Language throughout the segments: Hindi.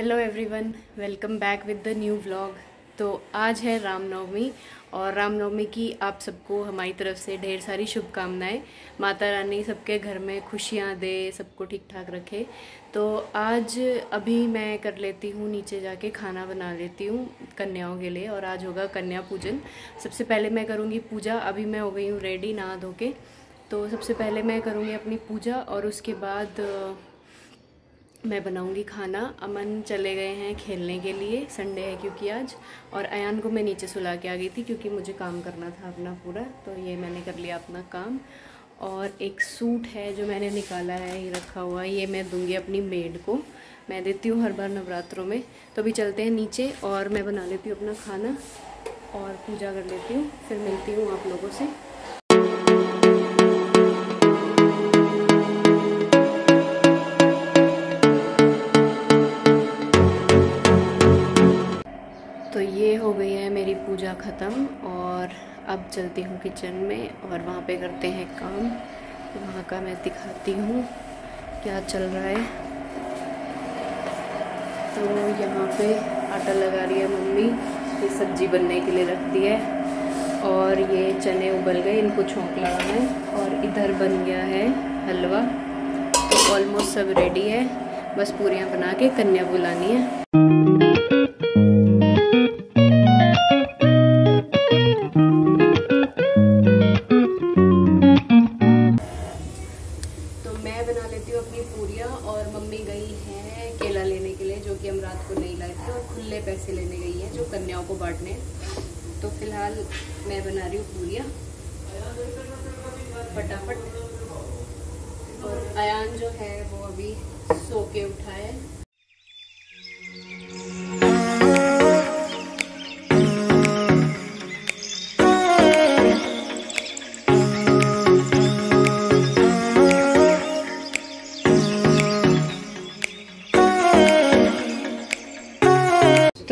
Hello everyone welcome back with the new vlog तो आज है रामनवमी और रामनवमी की आप सबको हमारी तरफ़ से ढेर सारी शुभकामनाएँ। माता रानी सबके घर में खुशियाँ दे, सबको ठीक ठाक रखे। तो आज अभी मैं कर लेती हूँ, नीचे जाके खाना बना लेती हूँ कन्याओं के लिए और आज होगा कन्या पूजन। सबसे पहले मैं करूँगी पूजा, अभी मैं हो गई हूँ रेडी नहा धो के। तो सबसे पहले मैं करूँगी अपनी पूजा और उसके बाद मैं बनाऊँगी खाना। अमन चले गए हैं खेलने के लिए। संडे है क्योंकि आज। और अयान को मैं नीचे सुला के आ गई थी क्योंकि मुझे काम करना था अपना पूरा। तो ये मैंने कर लिया अपना काम। और एक सूट है जो मैंने निकाला है, ये रखा हुआ। ये मैं दूँगी अपनी मेड को। मैं देती हूँ हर बार नवरात्रों में। तो अभी चलते हैं नीचे और मैं बना लेती हूँ अपना खाना। और पूजा कर लेती हूँ। फिर मिलती हूँ आप लोगों से। ख़त्म और अब चलती हूँ किचन में और वहाँ पे करते हैं काम। वहाँ का मैं दिखाती हूँ क्या चल रहा है। तो यहाँ पे आटा लगा रही है मम्मी, ये सब्ज़ी बनने के लिए रखती है। और ये चने उबल गए, इनको छोंक लगा है और इधर बन गया है हलवा। तो ऑलमोस्ट सब रेडी है। बस पूरियाँ बना के कन्या बुलानी है। पूरियाँ फटाफट। और अयान जो है वो अभी सो के उठा है।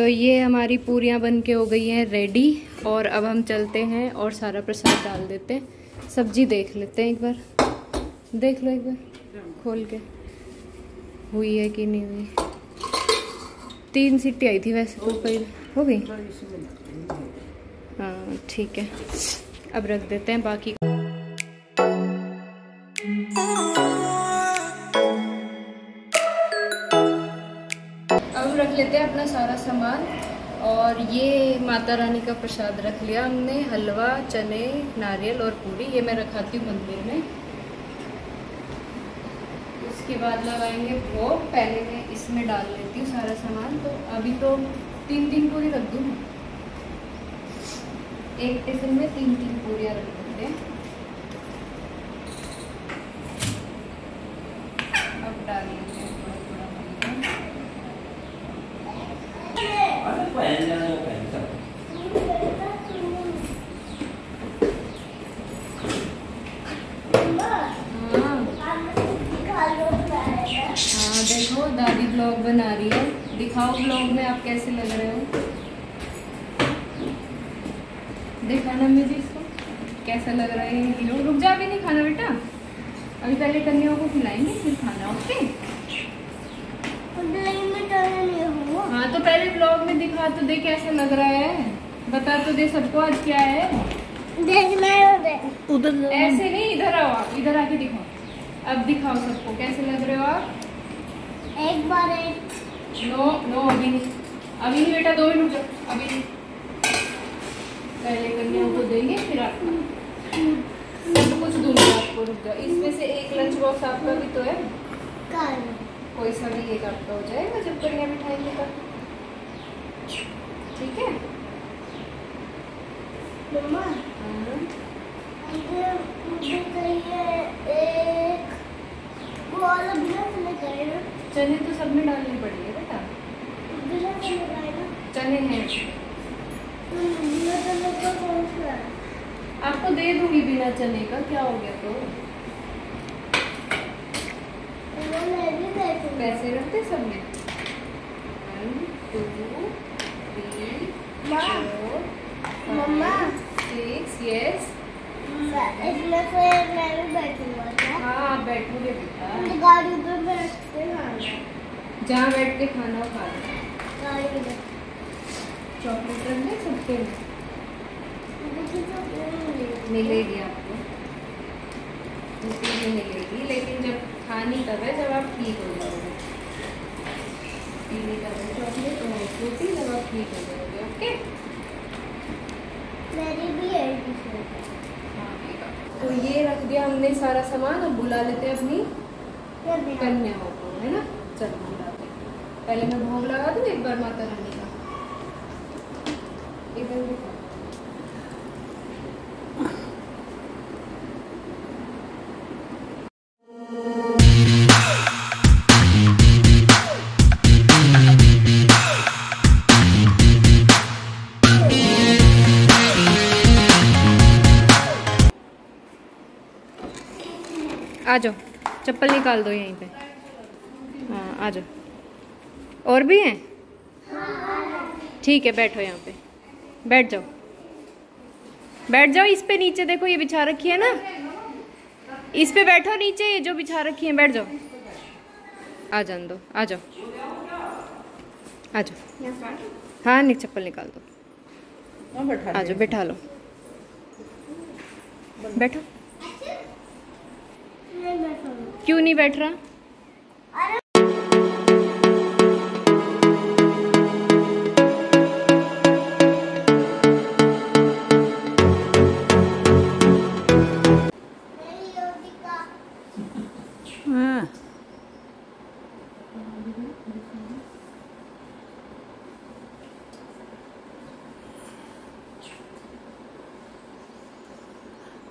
ये हमारी पूरियाँ बन के हो गई हैं रेडी और अब हम चलते हैं और सारा प्रसाद डाल देते हैं। सब्ज़ी देख लेते हैं एक बार। देख लो एक बार खोल के। हुई है कि नहीं हुई? तीन सीटी आई थी वैसे तो कोई हो गई? हाँ ठीक है। अब रख देते हैं बाकी। लेते हैं अपना सारा सामान। और ये माता रानी का प्रसाद रख लिया हमने, हलवा, चने, नारियल और पूरी। ये मैं रखाती हूँ मंदिर में। उसके बाद लगाएँगे भोग। पहले मैं इसमें डाल लेती हूँ सारा सामान। तो अभी तो तीन तीन पूरी रख दूँ। एक टिफ़िन में तीन तीन पूरियाँ रख देते हैं अब डाल लेते हैं थोड़ा थोड़ा मैदा। हाँ हाँ देखो दादी ब्लॉग बना रही दिखाओ ब्लॉग में आप कैसे लग रहे हो? दिखाना मुझे इसको? कैसा लग रहा है हीरो? रुक जा अभी नहीं खाना बेटा। अभी पहले कन्याओं को खिलाएँगे फिर खाना ओके? हाँ तो पहले ब्लॉग में दिखा तो दे कैसा लग रहा है। बता तो दे सबको आज क्या है। उधर ऐसे नहीं इधर आओ आप इधर आके दिखाओ। अब दिखाओ सबको कैसे लग रहे हो आप? एक बार एक नो नो अभी नहीं। अभी नहीं बेटा दो मिनट रुक अभी नहीं पहले कन्याओं को देंगे फिर आपको सब कुछ दूँगी आपको रुक जाओ इसमें से एक लंच बॉक्स आपका भी तो है। कोई सा भी एक आपका हो जाएगा जब कन्या बिठाएँगे तब ठीक है? मम्मा। हाँ। मुझे चाहिए एक वो चने तो सब में डालनी पड़ेगी चने है। आपको दे दूँगी बिना चने का क्या हो गया तो? पैसे रखते सब में? वन टू थ्री फोर मम्मा। सिक्स यस इसमें से मैं भी बैठूँगा हाँ आप बैठोगे बेटा। गाड़ी पे बैठ के खाना जहाँ बैठ के खाना खा लो चॉकलेट रख दे सबके तो मिलेगी आपको। में मिलेगी लेकिन जब खानी तब है जब आप ठीक हो जाओगे। पीली तब है चॉकलेट और फ्रूटी जब आप ठीक हो जाओगे ओके? मेरी भी है तो ये रख दिया हमने सारा सामान अब बुला लेते हैं अपनी कन्याओं को है ना? चलो। पहले मैं भोग लगा दूँ, एक बार माता रानी का। आ जाओ, चप्पल निकाल दो यहीं पे। हाँ आ जाओ। और भी हैं? ठीक है, बैठो यहाँ पे। बैठ जाओ। बैठ जाओ, इस पे नीचे देखो, ये बिछा रखी है ना? इस पे बैठो नीचे, ये जो बिछा रखी है, बैठ जाओ। आ जान दो, आ जाओ। आ जाओ। हाँ निक चप्पल निकाल दो। आ जाओ, बैठा लो। बैठो। क्यों नहीं बैठ रहा?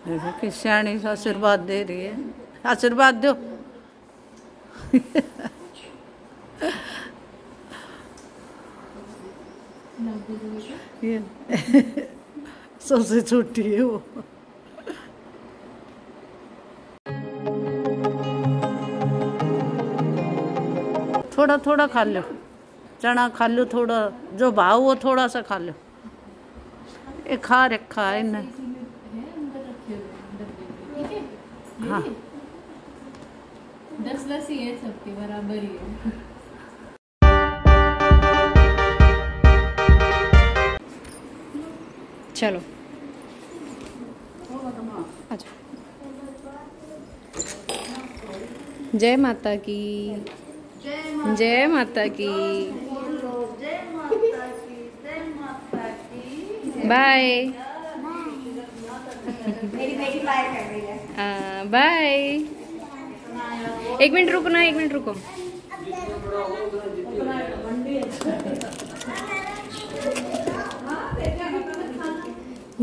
देखो सियाणी आशीर्वाद दे रही है। आशीर्वाद दो। ये सबसे छोटी है वो। थोड़ा थोड़ा खा लो। चना खा लो थोड़ा, जो भाव वो थोड़ा सा खा लो। ये खा रखा है इन्हें। हाँ। दस दस ही है सबके बराबर ही है। चलो। आजा जय माता की। जय माता की। बाय हाँ, बाय एक मिनट रुको ना, एक मिनट रुको।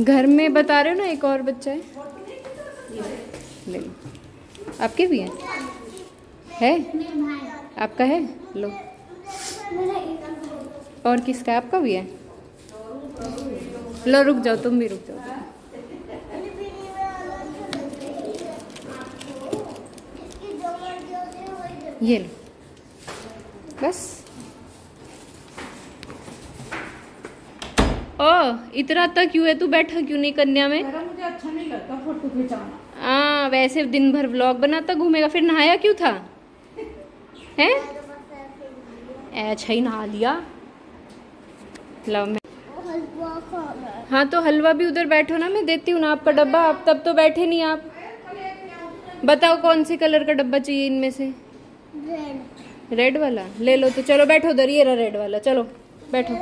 घर में बता रहे हो ना एक और बच्चा है? ले लो। आपके भी है? है? आपका है? लो। और किसका आपका भी है? लो, रुक जाओ, तुम भी रुक जाओ इसकी जो मर्ज़ी होती है वही दे। ये लो। बस। ओ इतना तक क्यों है तू बैठा क्यों नहीं कन्या में? मुझे अच्छा नहीं लगता फ़ोटो खिंचाना। हाँ वैसे दिन भर व्लॉग बनाता घूमेगा फिर नहाया क्यों था? हैं? अच्छा ही नहा लिया। लो मैं। हाँ तो हलवा भी उधर बैठो ना मैं देती हूँ ना आपका डब्बा। आप तब तो बैठे नहीं आप। बताओ कौन से कलर का डब्बा चाहिए इनमें से? रेड रेड वाला? ले लो तो चलो बैठो उधर ये रहा रेड वाला चलो बैठो।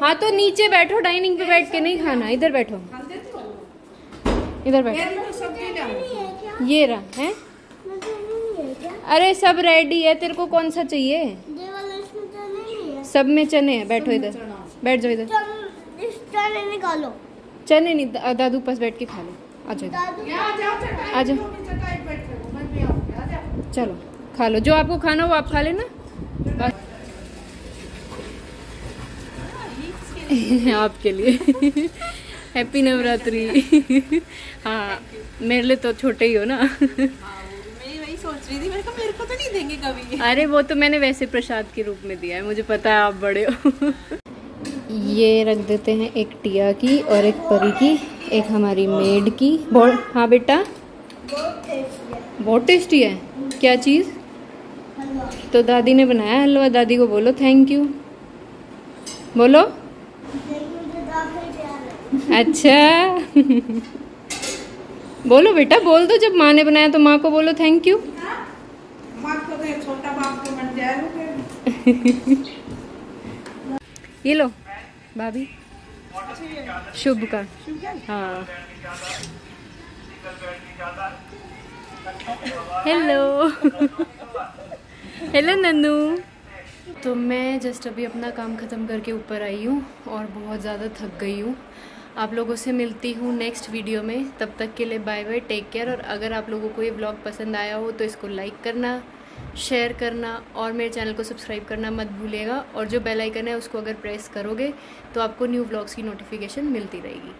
हाँ तो नीचे बैठो डाइनिंग पे बैठ के नहीं खाना इधर बैठो। इधर बैठो। क्या? ये रहा है? नहीं है क्या? अरे सब रेडी है तेरे को कौन सा चाहिए? ये वाला इसमें तो नहीं है। सब में चने हैं बैठो इधर। बैठ जाओ इधर। चने निकालो। चने नहीं दादू पास बैठ के खा लो। आ जाओ आ जाओ। चलो। खा लो। जो आपको खाना हो, वो आप खा लेना। आपके लिए। हैप्पी नवरात्रि। हाँ मेरे लिए तो छोटे ही हो ना। रही थी अरे, वो तो मैंने वैसे प्रसाद के रूप में दिया है। मुझे पता है आप बड़े हो। ये रख देते हैं एक टिया की और एक परी की, एक हमारी मेड की। हाँ बेटा। बहुत टेस्टी है? क्या चीज़? तो दादी ने बनाया हलवा? दादी को बोलो थैंक यू बोलो। अच्छा। बोलो बेटा, बोल दो, जब माँ ने बनाया तो माँ को बोलो थैंक यू ये लो, भाभी। शुभ का। हाँ। हेलो हेलो नन्नू तो मैं जस्ट अभी अपना काम ख़त्म करके ऊपर आई हूँ और बहुत ज़्यादा थक गई हूँ। आप लोगों से मिलती हूँ नेक्स्ट वीडियो में। तब तक के लिए बाय बाय टेक केयर और अगर आप लोगों को ये ब्लॉग पसंद आया हो तो इसको लाइक करना शेयर करना और मेरे चैनल को सब्सक्राइब करना मत भूलिएगा। और जो बेल आइकन है उसको अगर प्रेस करोगे तो आपको न्यू ब्लॉग्स की नोटिफिकेशन मिलती रहेगी।